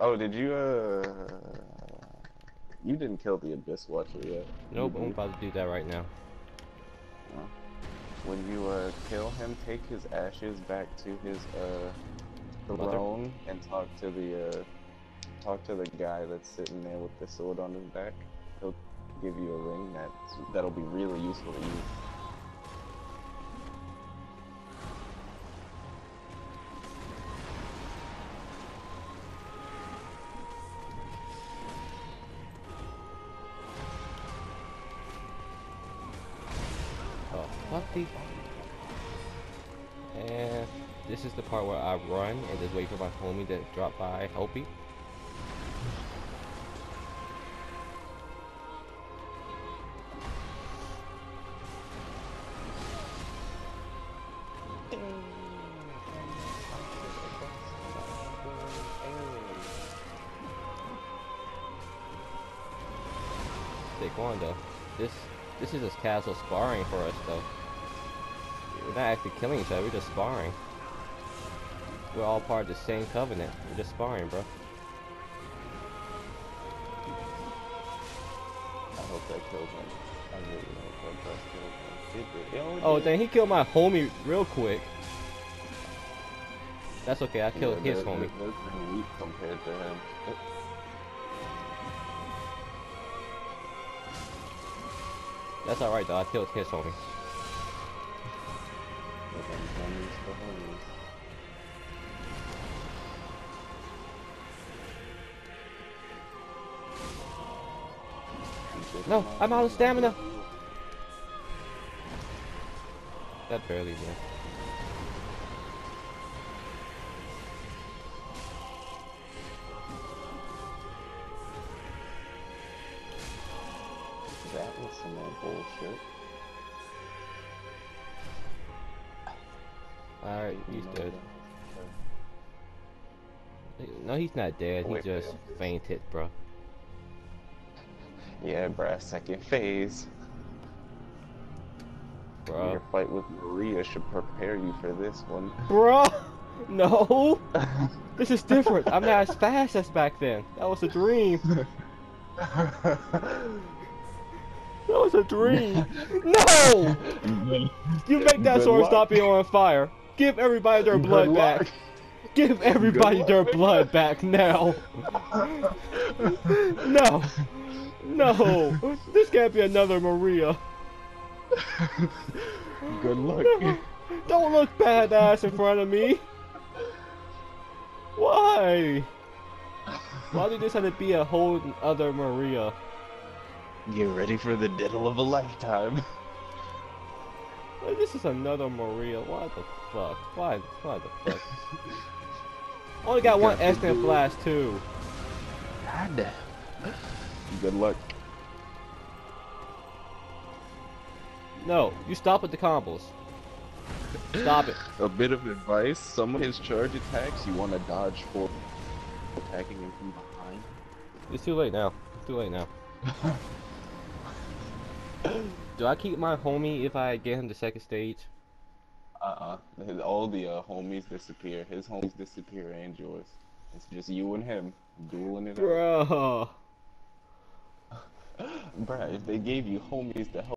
Oh, did you, uh... You didn't kill the Abyss Watcher yet. Nope, I'm about to do that right now. When you, uh, kill him, take his ashes back to his, uh, Mother? throne and talk to the, uh... Talk to the guy that's sitting there with the sword on his back. He'll give you a ring that's, that'll be really useful to you. Fuck these. And this is the part where I run and just wait for my homie to drop by. Take one though. This this is just casual sparring for us though. We're not actually killing each other, we're just sparring. We're all part of the same covenant. We're just sparring, bro. I hope that killed him. I really hope that killed him. It did. It only Oh dang, he killed my homie real quick. That's okay, I killed Yeah, his they're- homie. They're weak compared to him. That's alright though, I killed his homie. No, I'm out of stamina. That barely did. That was some more bullshit. Alright, he's dead. no. He's not dead, he Wait, just fainted, bro. Yeah, bruh, second phase. Bro. Your fight with Maria should prepare you for this one. Bro! No! This is different. I'm not as fast as back then. That was a dream. That was a dream. No! You make that sword stop being on fire. Give everybody their Good blood luck. back. Give everybody their blood back now. No. No. This can't be another Maria. Good luck. No. Don't look badass in front of me. Why? Why did this have to be a whole other Maria? Get ready for the diddle of a lifetime. Like, This is another Maria. Why the fuck? Why? Why the fuck? Only got You one got to instant do blast too. God. damn. Good luck. No, you stop with the combos. Stop it. A bit of advice: some of his charge attacks you want to dodge for attacking him from behind. It's too late now. It's too late now. Do I keep my homie if I get him to second stage? Uh uh All the uh, homies disappear. His homies disappear and yours. It's just you and him dueling it out. Bro. Bruh, if they gave you homies to help.